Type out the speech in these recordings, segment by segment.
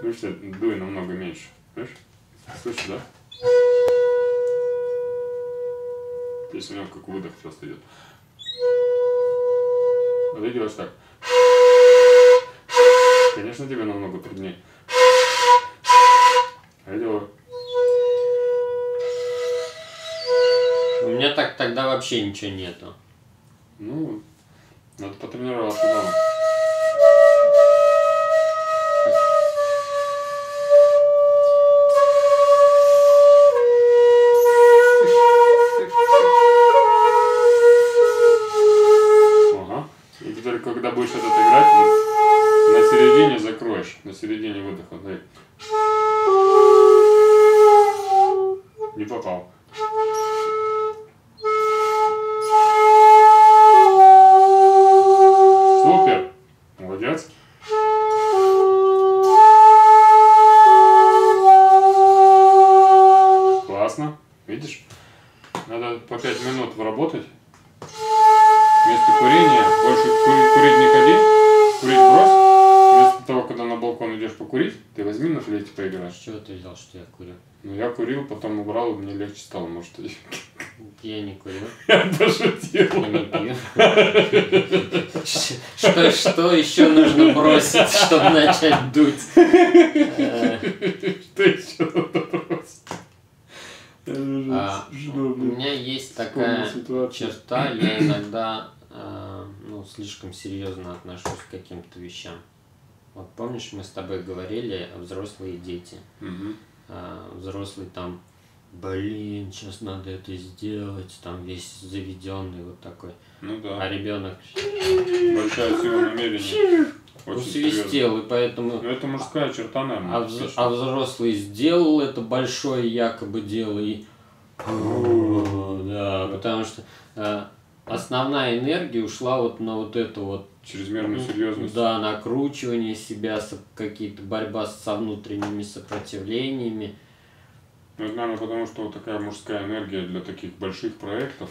Ну все, дуй намного меньше. Слышишь? Слышишь, да? Если у него как выдох просто идет. А ты делаешь так. Конечно, тебе намного труднее. А я делаю. У меня так тогда вообще ничего нету. Ну, надо потренироваться дома. Вместо курения больше кури- курить не ходи. Курить брось. Вместо того, когда на балкон идешь покурить, ты возьми на флейте поиграешь. С чего ты взял, что я курю? Ну, я курил, потом убрал, и мне легче стало, может, и- Я не курю. я пошутил. Я не пью. Что, что еще нужно бросить, чтобы начать дуть? Э, Что еще надо бросить? а, У меня есть черта, я иногда э, ну, слишком серьезно отношусь к каким-то вещам. Вот помнишь, мы с тобой говорили взрослые дети. Мгм. А, взрослый там, блин, сейчас надо это сделать, там весь заведенный вот такой. Ну А да. ребенок Большая сила намерения. Очень серьезно. усвистел, и поэтому... Ну, это мужская черта, наверное. А, вз- а взрослый сделал это большое якобы дело и... Да, потому что э, основная энергия ушла вот на вот это вот Чрезмерную серьезность. Да, накручивание себя, какие-то борьба со внутренними сопротивлениями. Ну, это, наверное, потому что вот такая мужская энергия для таких больших проектов,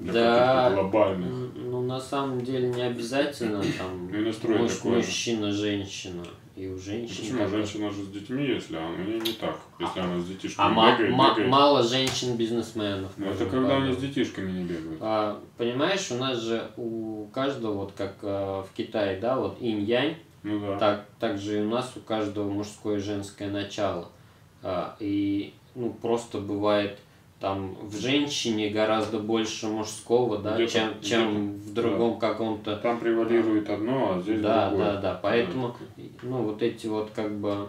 для Да. глобальных. Ну, на самом деле не обязательно там Ну, муж- мужчина, женщина. И у женщин. Почему? такое. Женщина же с детьми, если она, у нее не так. Если она с детишками А бегает, ма- бегает. мало женщин-бизнесменов. Ну, это когда они с детишками не бегают. А, понимаешь, у нас же у каждого, вот как э, в Китае, да, вот инь-янь, Ну да. так, так же и у нас у каждого мужское и женское начало. А, и ну, просто бывает там в женщине гораздо больше мужского, да, Где-то- чем, чем где-то, в другом каком-то. Там превалирует одно, а здесь Да, другое. да, да. Поэтому, ну, вот эти вот как бы.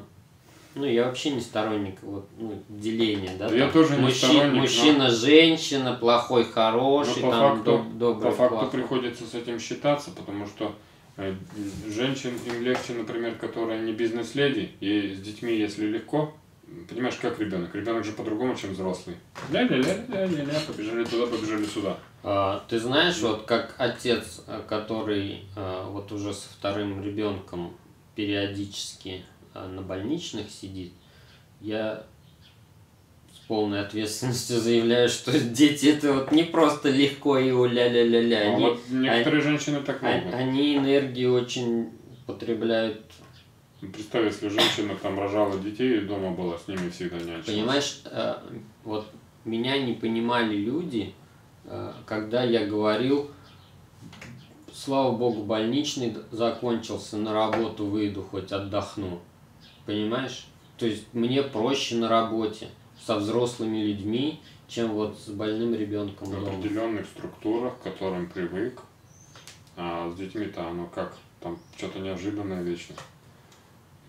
Ну, я вообще не сторонник вот, ну, деления, да. Да я тоже не сторонник, но- Мужчина, женщина, плохой, хороший, Но по там, факту, доб- добрый, по факту плохой. приходится с этим считаться, потому что э, женщин им легче, например, которые не бизнес-леди, и с детьми, если легко, понимаешь, как ребенок? Ребенок же по-другому, чем взрослый. Ля-ля-ля-ля-ля-ля, побежали туда, побежали сюда. А, Ты знаешь, вот как отец, а, который а, вот уже со вторым ребенком периодически а, на больничных сидит, я с полной ответственностью заявляю, что дети это вот не просто легко и ля-ля-ля-ля. А Они, вот некоторые женщины так а- могут. они энергию очень потребляют. Ну, Представь, если женщина там рожала детей и дома была с ними всегда не Понимаешь, э, вот меня не понимали люди, э, когда я говорил, слава богу, больничный закончился, на работу выйду, хоть отдохну. Понимаешь? То есть мне проще на работе со взрослыми людьми, чем вот с больным ребенком в дома. определенных структурах, к которым привык. А с детьми-то оно как? Там что-то неожиданное вечно.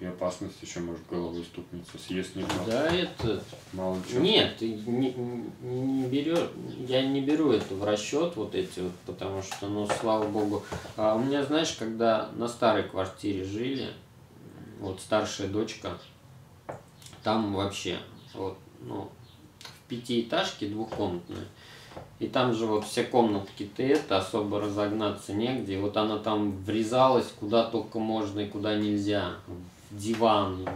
И опасность еще может головой стукнуться, съест не. Да, это Мало чё. Нет, ты не, не берешь, я не беру это в расчет, вот эти вот, потому что, ну, слава богу. А у меня, знаешь, когда на старой квартире жили, вот старшая дочка, там вообще, вот, ну, в пятиэтажке двухкомнатная. И там же вот все комнатки-то это, особо разогнаться негде. И вот она там врезалась куда только можно и куда нельзя. Диван,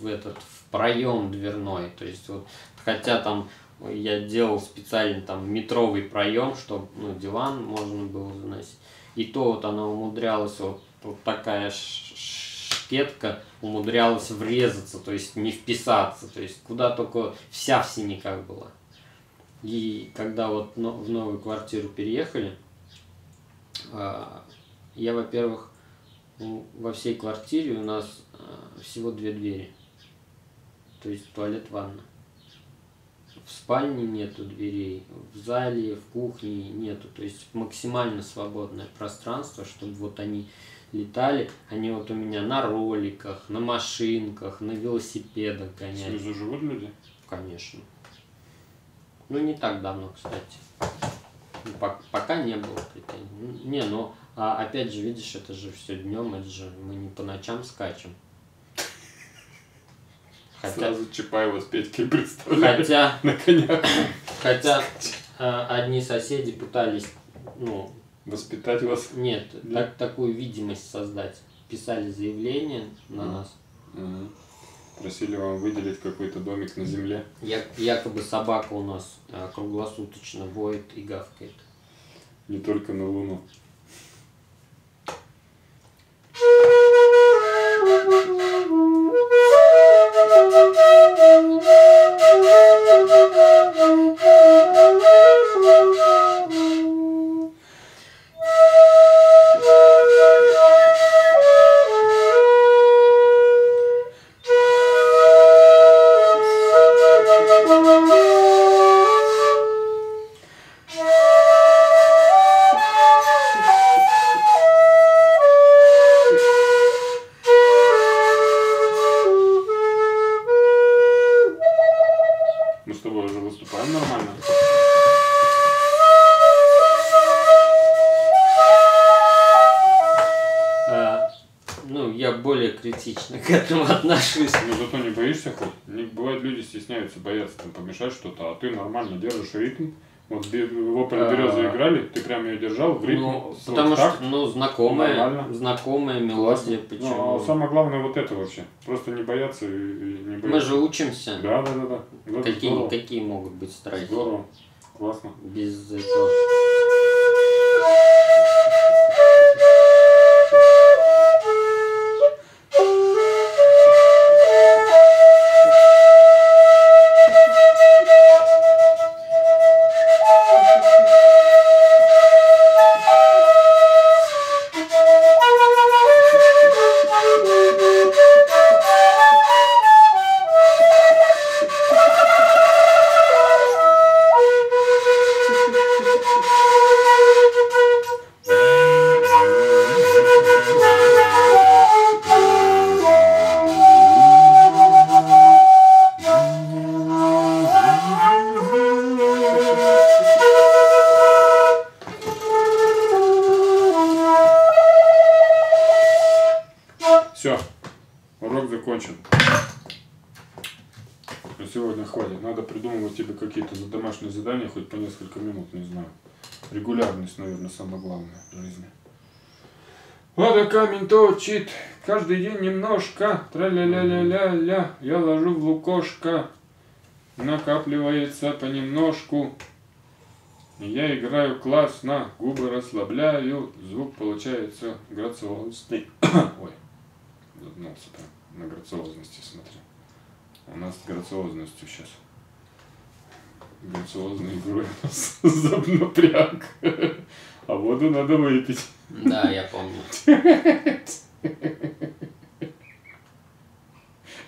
в этот, в проем дверной. То есть вот, хотя там я делал специально там метровый проем, чтобы ну, диван можно было заносить. И то вот она умудрялась вот, вот такая шкетка умудрялась врезаться, то есть не вписаться, то есть куда только вся в синяках была. И когда вот в новую квартиру переехали, а, я, во-первых, во всей квартире у нас а, всего две двери. То есть туалет, ванна. В спальне нету дверей, в зале, в кухне нету. То есть максимально свободное пространство, чтобы вот они летали. Они вот у меня на роликах, на машинках, на велосипедах гоняют. Снизу живут люди? Конечно. Ну, не так давно, кстати. Ну, пока не было претензий. Не, ну, а опять же, видишь, это же все днем, это же мы не по ночам скачем. Хотя... Сразу Чапаева с Петькой представляю. Хотя... На конях. Хотя э, одни соседи пытались, ну... Воспитать вас? Нет, так, такую видимость создать. Писали заявление на mm. нас. Mm. Просили вам выделить какой-то домик на земле. Я, якобы собака у нас а, круглосуточно воет и гавкает. Не только на Луну. Критично к этому отношусь. Ну зато не боишься хоть. Не, бывает, люди стесняются, боятся там помешать что-то, а ты нормально держишь ритм. Вот вопль березы а. играли, ты прям ее держал в ритм. Ну, потому что, ну, знакомая, знакомая мелодия, почему? Ну, а самое главное вот это вообще. Просто не бояться и, не бояться. Мы же учимся. Да, да, да. да. какие, какие могут быть страхи? Здорово, классно. Без этого. Хоть по несколько минут, не знаю. Регулярность, наверное, самое главное в жизни. Вода камень точит, каждый день немножко, тра-ля-ля-ля-ля-ля, я ложу в лукошко, накапливается понемножку. Я играю классно, губы расслабляю, звук получается грациозный. Ой, задумался прям на грациозности, смотри. У нас с грациозностью сейчас грациозной игрой напряг. А воду надо выпить. Да, я помню.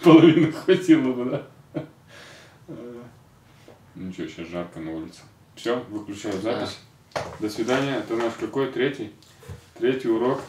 Половину хватило бы, да? Ну что, сейчас жарко на улице. Все, выключаю запись. До свидания. Это наш какой? Третий? Третий урок.